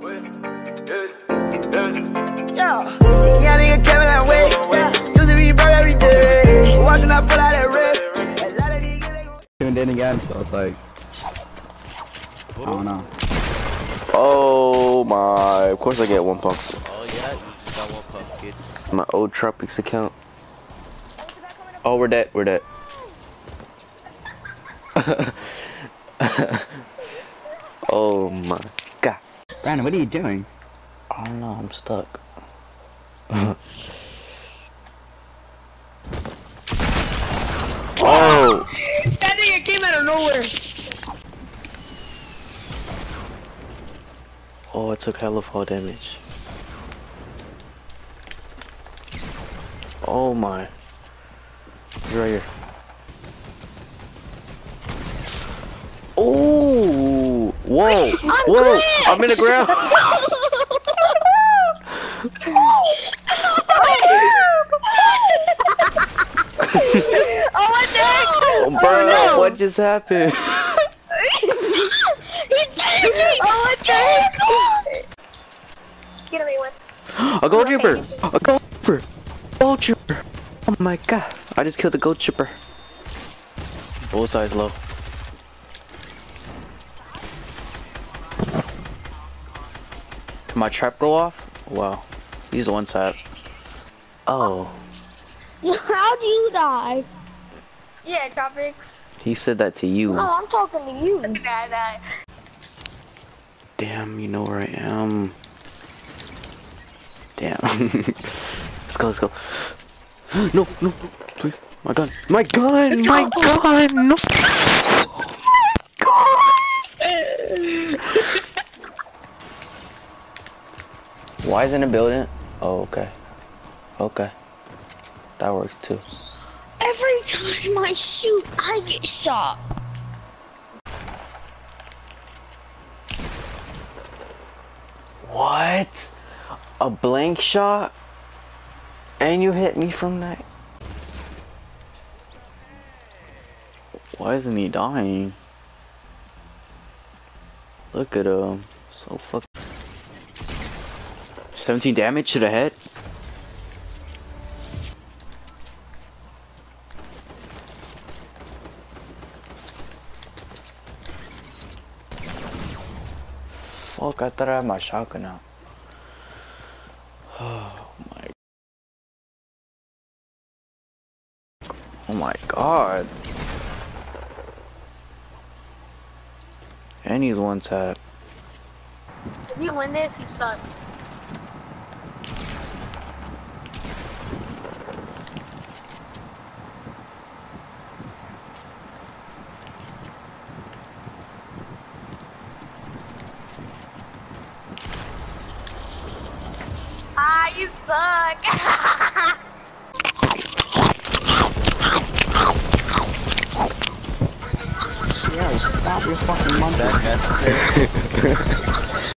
Yeah, yeah, nigga Kevin that way. Yeah, used to be broke every day. Watching I pull out that rip. A lot of these niggas, tuned in again, so it's like, I don't know. Oh my! Of course I get one pump. Oh yeah, you just got one puff, kid. My old Tropics account. Oh, we're dead. We're dead. oh my god! Brandon, what are you doing? I don't know. I'm stuck. oh! That nigga came out of nowhere. Oh, I took hella fall damage. Oh my. He's right here. Oh! Whoa! Whoa! I'm in the ground! oh my god! Oh, bro, what just happened? oh my god! Get away with. A gold trooper! A gold trooper! Gold trooper! Oh my god! I just killed the gold trooper. Bullseye's low. My trap go off? Wow. He's the one tap. Oh. How'd you die? Yeah, Tropics. He said that to you. Oh, I'm talking to you. Look at that. Damn, you know where I am. Damn. let's go, let's go. No, no, no, please. My gun. My gun! My gun! No! Why isn't it building? Oh, okay. Okay. That works too. Every time I shoot, I get shot. What? A blank shot? And you hit me from that? Why isn't he dying? Look at him. So fuck. 17 damage to the head? Fuck, I thought I had my shotgun out. Oh my. Oh my god. And he's one tap. If you win this, you suck. Ah, you suck. Yeah, stop your fucking mother. That necessary.